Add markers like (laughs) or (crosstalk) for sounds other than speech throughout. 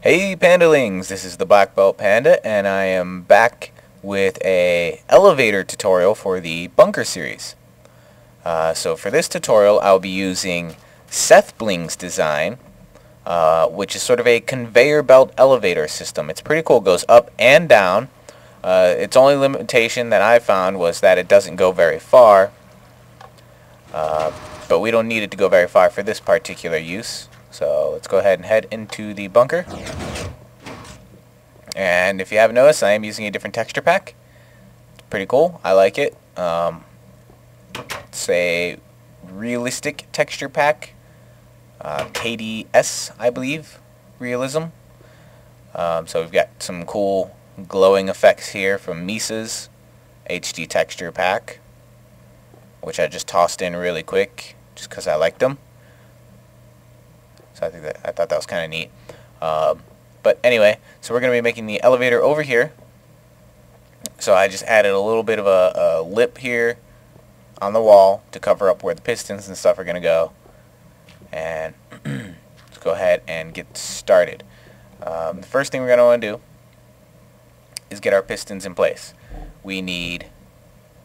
Hey Pandalings, this is the Black Belt Panda and I am back with a elevator tutorial for the Bunker series. Uh, so for this tutorial I'll be using SethBling's design uh, which is sort of a conveyor belt elevator system. It's pretty cool, it goes up and down. Uh, its only limitation that I found was that it doesn't go very far. Uh, but we don't need it to go very far for this particular use. So let's go ahead and head into the bunker. And if you haven't noticed, I am using a different texture pack. It's pretty cool. I like it. Um, it's a realistic texture pack. Uh, KDS, I believe. Realism. Um, so we've got some cool glowing effects here from Misa's HD texture pack. Which I just tossed in really quick just because I liked them. So I think that I thought that was kind of neat. Um, but anyway, so we're going to be making the elevator over here. So I just added a little bit of a, a lip here on the wall to cover up where the pistons and stuff are going to go. And (clears throat) let's go ahead and get started. Um, the first thing we're going to want to do is get our pistons in place. We need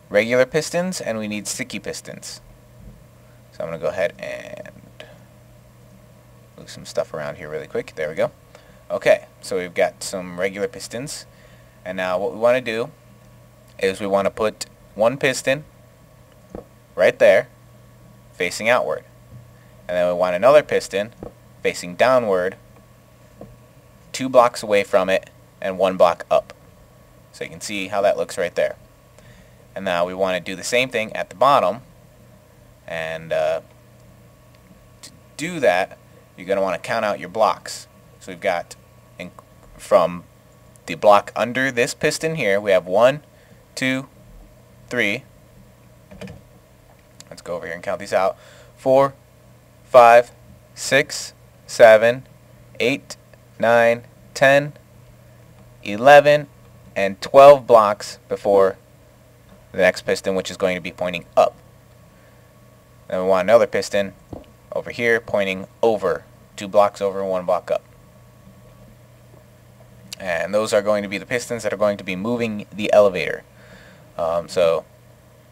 regular pistons and we need sticky pistons. So I'm going to go ahead and some stuff around here really quick. There we go. Okay, so we've got some regular pistons. And now what we want to do is we want to put one piston right there facing outward. And then we want another piston facing downward two blocks away from it and one block up. So you can see how that looks right there. And now we want to do the same thing at the bottom. And uh, to do that, you're going to want to count out your blocks. So we've got in, from the block under this piston here, we have one, two, three. Let's go over here and count these out. Four, five, six, seven, eight, nine, ten, eleven, and 12 blocks before the next piston, which is going to be pointing up. Then we want another piston over here pointing over, two blocks over one block up. And those are going to be the pistons that are going to be moving the elevator. Um, so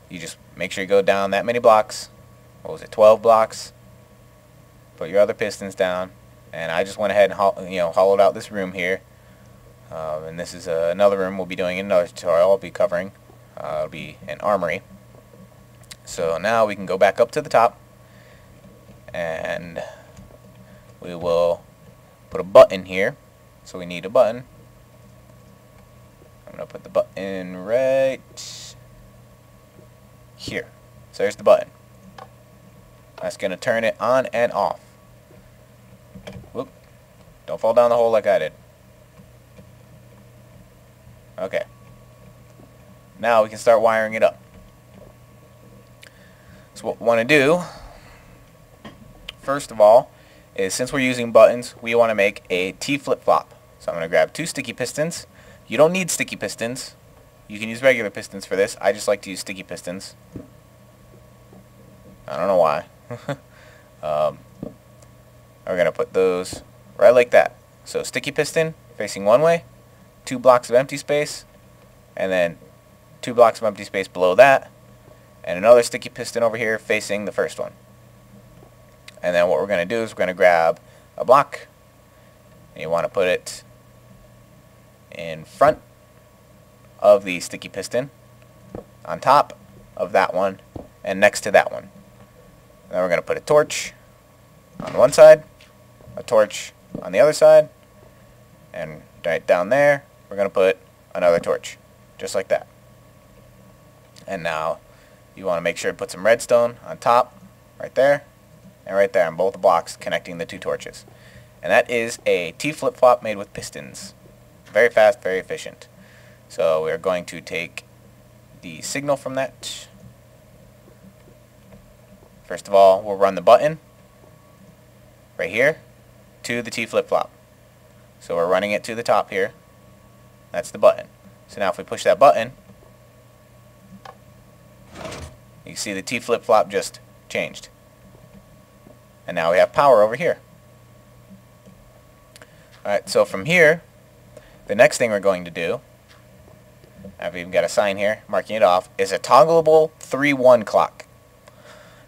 you just make sure you go down that many blocks. What was it, 12 blocks? Put your other pistons down. And I just went ahead and you know hollowed out this room here. Um, and this is uh, another room we'll be doing in another tutorial I'll be covering. Uh, it'll be an armory. So now we can go back up to the top and we will put a button here. So we need a button. I'm to put the button right here. So there's the button. That's going to turn it on and off. Whoop. Don't fall down the hole like I did. Okay. Now we can start wiring it up. So what we want to do, first of all, is since we're using buttons, we want to make a T flip-flop. So I'm going to grab two sticky pistons. You don't need sticky pistons. You can use regular pistons for this. I just like to use sticky pistons. I don't know why. (laughs) um, we're going to put those right like that. So sticky piston facing one way, two blocks of empty space, and then two blocks of empty space below that, and another sticky piston over here facing the first one. And then what we're going to do is we're going to grab a block, and you want to put it in front of the sticky piston, on top of that one, and next to that one. And then we're going to put a torch on one side, a torch on the other side, and right down there, we're going to put another torch, just like that. And now you want to make sure to put some redstone on top, right there, and right there on both blocks connecting the two torches. And that is a T flip-flop made with pistons. Very fast, very efficient. So we're going to take the signal from that. First of all, we'll run the button right here to the T flip-flop. So we're running it to the top here. That's the button. So now if we push that button, you see the T flip-flop just changed. And now we have power over here. Alright, so from here, the next thing we're going to do, I've even got a sign here marking it off, is a toggleable 3-1 clock.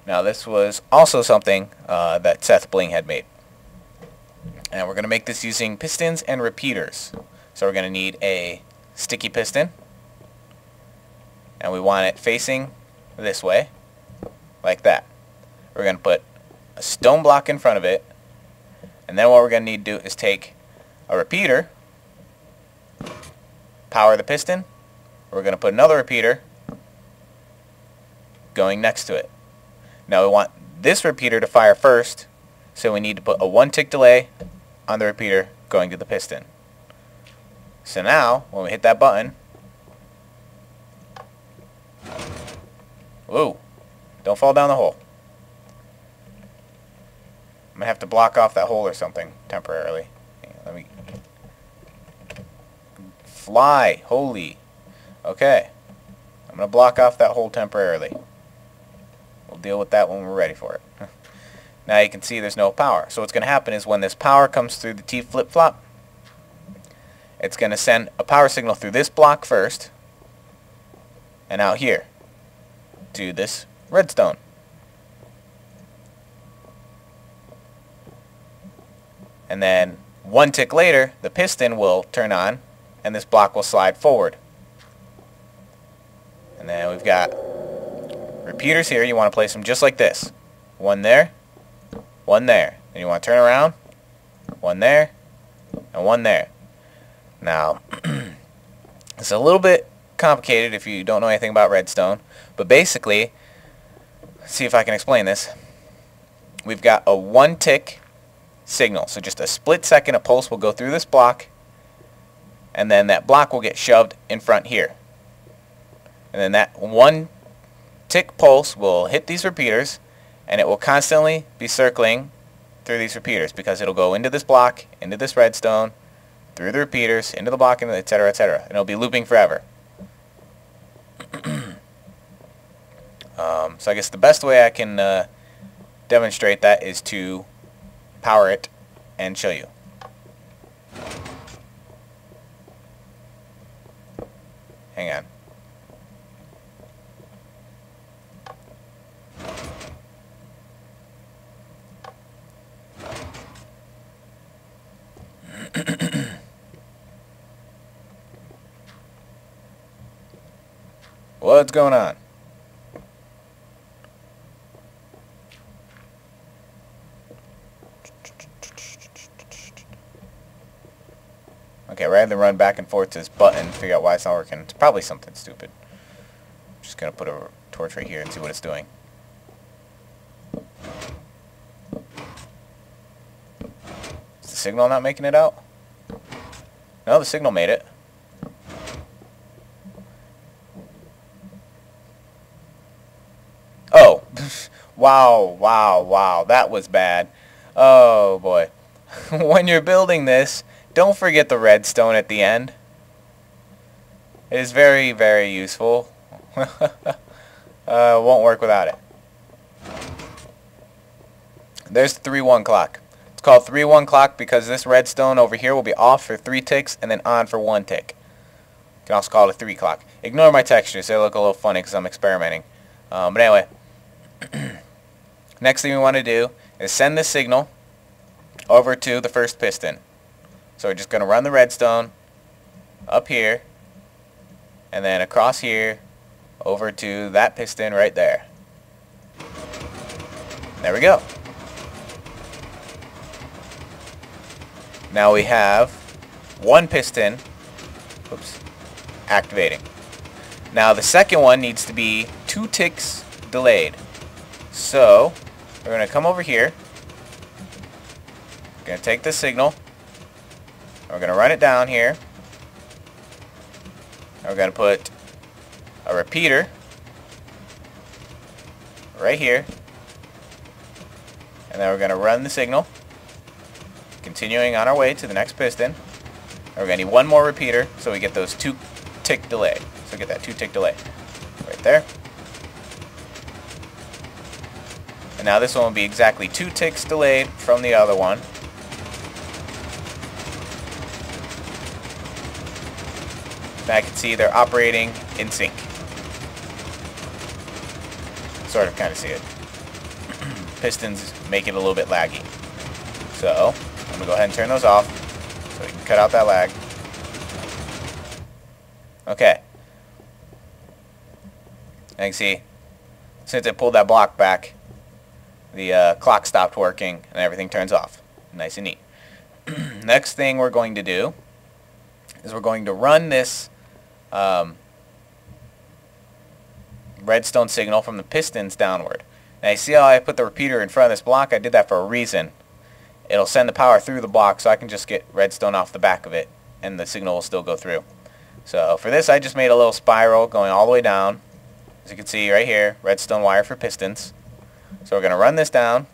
Now this was also something uh, that SethBling had made. And we're going to make this using pistons and repeaters. So we're going to need a sticky piston. And we want it facing this way, like that. We're going to put a stone block in front of it. And then what we're going to need to do is take a repeater, power the piston. We're going to put another repeater going next to it. Now we want this repeater to fire first, so we need to put a one tick delay on the repeater going to the piston. So now, when we hit that button, whoa, don't fall down the hole. I'm going to have to block off that hole or something temporarily. Let me... Fly! Holy! Okay. I'm going to block off that hole temporarily. We'll deal with that when we're ready for it. (laughs) now you can see there's no power. So what's going to happen is when this power comes through the T flip-flop, it's going to send a power signal through this block first, and out here, to this redstone. And then one tick later, the piston will turn on and this block will slide forward. And then we've got repeaters here. You want to place them just like this. One there, one there. Then you want to turn around, one there, and one there. Now, (clears throat) it's a little bit complicated if you don't know anything about redstone, but basically, see if I can explain this. We've got a one tick signal. So just a split second, a pulse will go through this block, and then that block will get shoved in front here. And then that one tick pulse will hit these repeaters, and it will constantly be circling through these repeaters because it'll go into this block, into this redstone, through the repeaters, into the block, and etc., etc. And it'll be looping forever. (clears throat) um, so I guess the best way I can uh, demonstrate that is to power it, and show you. Hang on. (coughs) What's going on? Run back and forth to this button, figure out why it's not working, it's probably something stupid. I'm just going to put a torch right here and see what it's doing. Is the signal not making it out? No, the signal made it. Oh. (laughs) wow, wow, wow. That was bad. Oh, boy. (laughs) when you're building this, don't forget the redstone at the end. It is very, very useful. (laughs) uh, won't work without it. There's the 3-1 clock. It's called 3-1 clock because this redstone over here will be off for 3 ticks and then on for 1 tick. You can also call it a 3 clock. Ignore my textures. They look a little funny because I'm experimenting. Um, but anyway, (clears throat) next thing we want to do is send this signal over to the first piston. So we're just going to run the redstone up here and then across here over to that piston right there. There we go. Now we have one piston oops, activating. Now the second one needs to be two ticks delayed. So we're going to come over here. Going to take the signal we're going to run it down here. we're going to put a repeater right here. And then we're going to run the signal. Continuing on our way to the next piston. we're going to need one more repeater so we get those two tick delay. So get that two tick delay right there. And now this one will be exactly two ticks delayed from the other one. I can see they're operating in sync. Sort of kind of see it. (clears throat) Pistons make it a little bit laggy. So, I'm going to go ahead and turn those off so we can cut out that lag. Okay. And you can see, since I pulled that block back, the uh, clock stopped working and everything turns off. Nice and neat. (clears throat) Next thing we're going to do is we're going to run this um, redstone signal from the pistons downward. Now you see how I put the repeater in front of this block? I did that for a reason. It'll send the power through the block so I can just get redstone off the back of it and the signal will still go through. So for this I just made a little spiral going all the way down. As you can see right here, redstone wire for pistons. So we're going to run this down.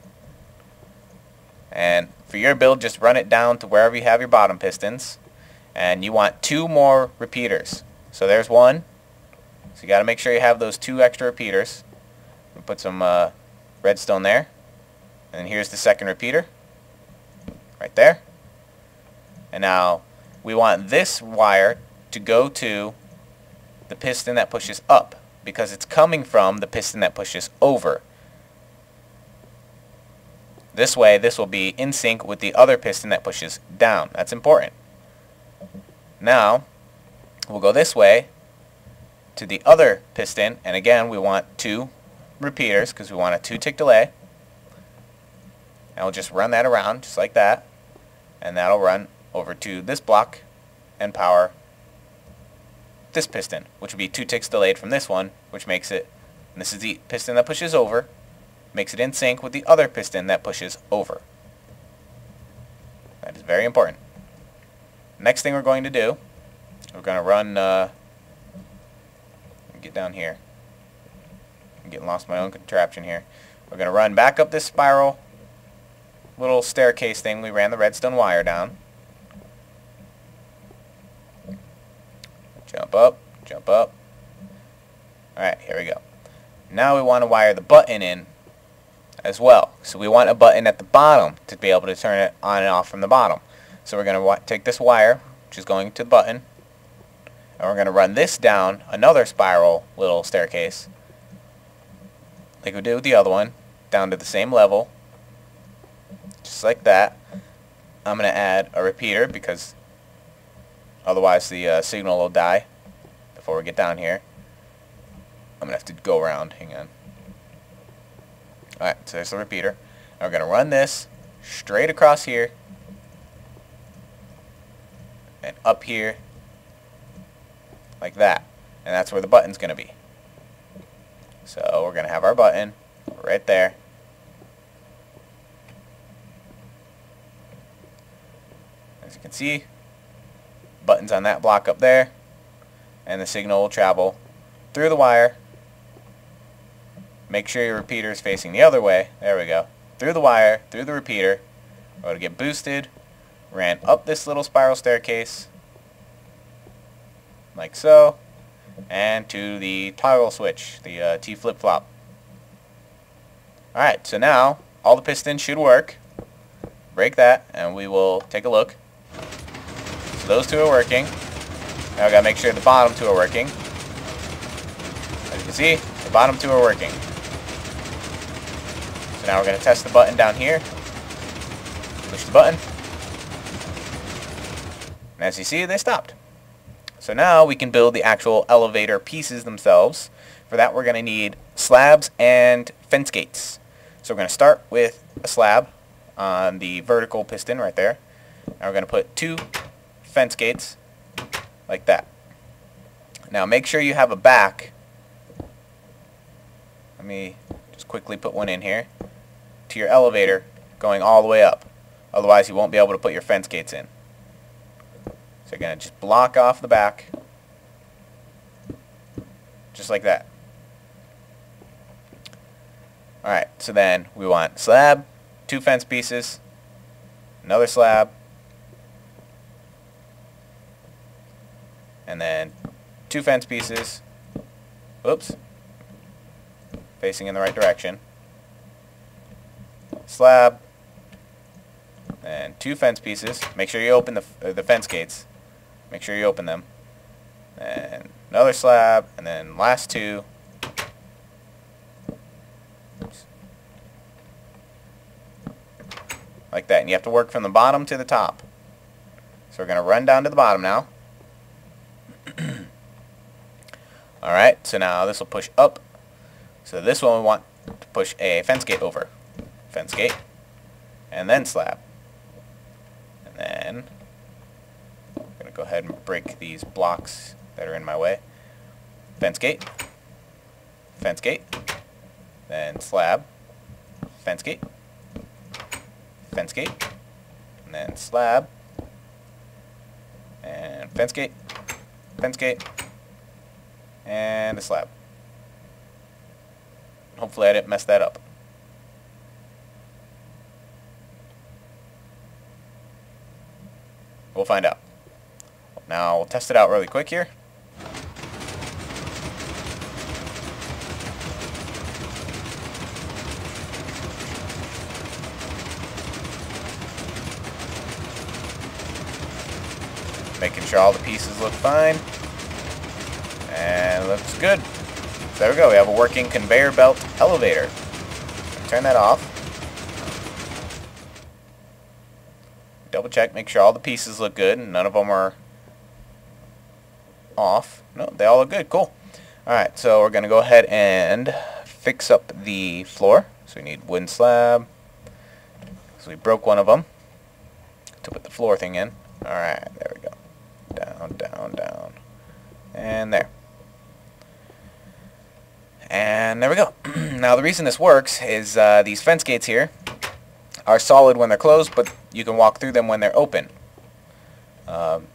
And for your build, just run it down to wherever you have your bottom pistons. And you want two more repeaters. So there's one. So you got to make sure you have those two extra repeaters. Put some uh, redstone there. And here's the second repeater. Right there. And now we want this wire to go to the piston that pushes up because it's coming from the piston that pushes over. This way, this will be in sync with the other piston that pushes down. That's important. Now, we'll go this way to the other piston, and again, we want two repeaters because we want a two-tick delay. And we'll just run that around just like that, and that'll run over to this block and power this piston, which would be two ticks delayed from this one, which makes it, this is the piston that pushes over, makes it in sync with the other piston that pushes over. That is very important. Next thing we're going to do, we're going to run, uh, get down here. I'm getting lost my own contraption here. We're going to run back up this spiral little staircase thing. We ran the redstone wire down. Jump up, jump up. Alright, here we go. Now we want to wire the button in as well. So we want a button at the bottom to be able to turn it on and off from the bottom. So we're going to take this wire, which is going to the button, and we're going to run this down another spiral little staircase, like we did with the other one, down to the same level, just like that. I'm going to add a repeater because Otherwise the uh, signal will die before we get down here. I'm going to have to go around. Hang on. Alright, so there's the repeater. Now we're going to run this straight across here and up here like that. And that's where the button's going to be. So we're going to have our button right there. As you can see, buttons on that block up there and the signal will travel through the wire make sure your repeater is facing the other way there we go through the wire through the repeater it'll get boosted ran up this little spiral staircase like so and to the toggle switch the uh, T flip-flop alright so now all the pistons should work break that and we will take a look So those two are working. Now i got to make sure the bottom two are working. As you can see, the bottom two are working. So now we're going to test the button down here. Push the button. And as you see, they stopped. So now we can build the actual elevator pieces themselves. For that we're going to need slabs and fence gates. So we're going to start with a slab on the vertical piston right there. Now we're going to put two fence gates like that. Now make sure you have a back. Let me just quickly put one in here to your elevator going all the way up. Otherwise you won't be able to put your fence gates in. So to just block off the back just like that. Alright, so then we want slab, two fence pieces, another slab, and then two fence pieces, oops, facing in the right direction, slab, and two fence pieces. Make sure you open the, uh, the fence gates. Make sure you open them. and another slab, and then last two. Oops. Like that. And you have to work from the bottom to the top. So we're going to run down to the bottom now. (clears throat) Alright, so now this will push up. So this one we want to push a fence gate over. Fence gate. And then slab. And then I'm going to go ahead and break these blocks that are in my way. Fence gate. Fence gate. Then slab. Fence gate. Fence gate. And then slab. And fence gate. Fence gate and a slab. Hopefully I didn't mess that up. We'll find out. Now we'll test it out really quick here. Making sure all the pieces look fine. And looks good. So there we go. We have a working conveyor belt elevator. Turn that off. Double check, make sure all the pieces look good and none of them are off. No, they all look good. Cool. Alright, so we're going to go ahead and fix up the floor. So we need wooden slab. So we broke one of them to put the floor thing in. Alright, there we go. Down, down, down. And there. And there we go. (clears throat) now the reason this works is uh, these fence gates here are solid when they're closed, but you can walk through them when they're open. Um,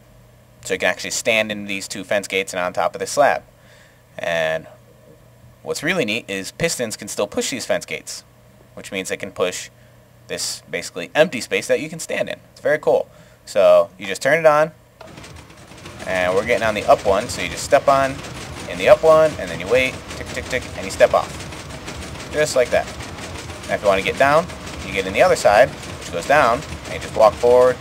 so you can actually stand in these two fence gates and on top of the slab. And what's really neat is pistons can still push these fence gates, which means they can push this basically empty space that you can stand in. It's very cool. So you just turn it on, and we're getting on the up one, so you just step on in the up one, and then you wait, tick, tick, tick, and you step off. Just like that. Now if you want to get down, you get in the other side, which goes down, and you just walk forward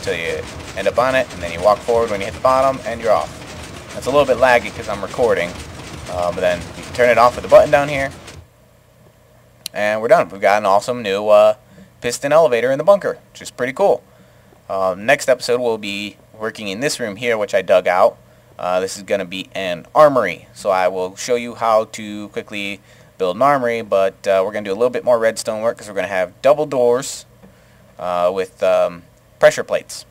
until you end up on it, and then you walk forward when you hit the bottom, and you're off. That's a little bit laggy because I'm recording, uh, but then you can turn it off with the button down here, and we're done. We've got an awesome new uh, piston elevator in the bunker, which is pretty cool. Uh, next episode we'll be working in this room here, which I dug out. Uh, this is going to be an armory. So I will show you how to quickly build an armory, but uh, we're going to do a little bit more redstone work because we're going to have double doors uh, with um, pressure plates.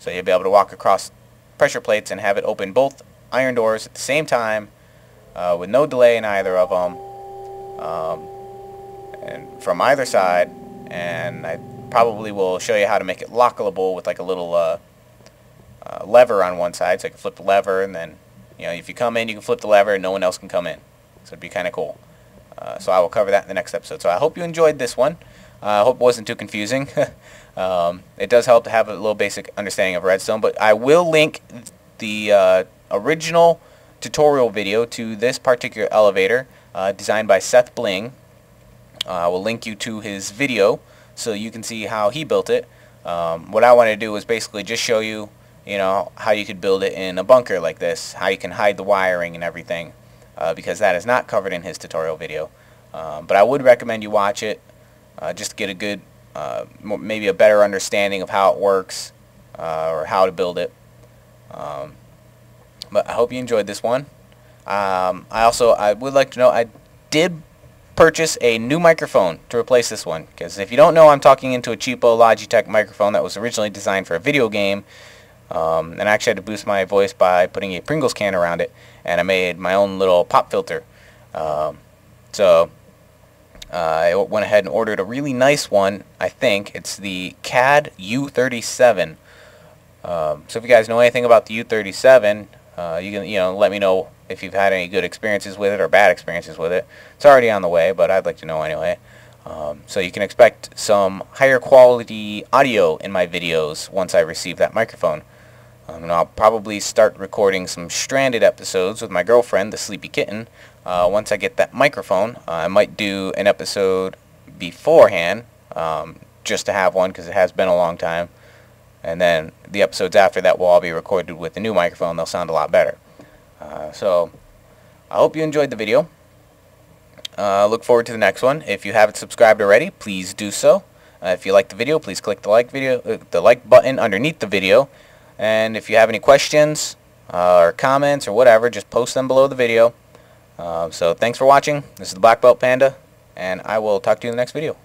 So you'll be able to walk across pressure plates and have it open both iron doors at the same time uh, with no delay in either of them um, and from either side and I probably will show you how to make it lockable with like a little uh, uh, lever on one side, so I can flip the lever, and then, you know, if you come in, you can flip the lever, and no one else can come in. So it'd be kind of cool. Uh, so I will cover that in the next episode. So I hope you enjoyed this one. Uh, I hope it wasn't too confusing. (laughs) um, it does help to have a little basic understanding of redstone, but I will link the uh, original tutorial video to this particular elevator uh, designed by SethBling. Uh, I will link you to his video so you can see how he built it. Um, what I wanted to do is basically just show you you know, how you could build it in a bunker like this, how you can hide the wiring and everything, uh, because that is not covered in his tutorial video. Um, but I would recommend you watch it uh, just to get a good, uh, maybe a better understanding of how it works uh, or how to build it. Um, but I hope you enjoyed this one. Um, I also I would like to know I did purchase a new microphone to replace this one because if you don't know I'm talking into a cheapo Logitech microphone that was originally designed for a video game um, and I actually had to boost my voice by putting a Pringles can around it, and I made my own little pop filter. Um, so uh, I went ahead and ordered a really nice one. I think it's the CAD U37. Um, so if you guys know anything about the U37, uh, you can you know let me know if you've had any good experiences with it or bad experiences with it. It's already on the way, but I'd like to know anyway. Um, so you can expect some higher quality audio in my videos once I receive that microphone. Um, and I'll probably start recording some stranded episodes with my girlfriend, the Sleepy Kitten. Uh, once I get that microphone, uh, I might do an episode beforehand, um, just to have one because it has been a long time. and then the episodes after that will all be recorded with the new microphone. They'll sound a lot better. Uh, so I hope you enjoyed the video. Uh, look forward to the next one. If you haven't subscribed already, please do so. Uh, if you like the video, please click the like video, uh, the like button underneath the video. And if you have any questions uh, or comments or whatever, just post them below the video. Uh, so thanks for watching. This is the Black Belt Panda, and I will talk to you in the next video.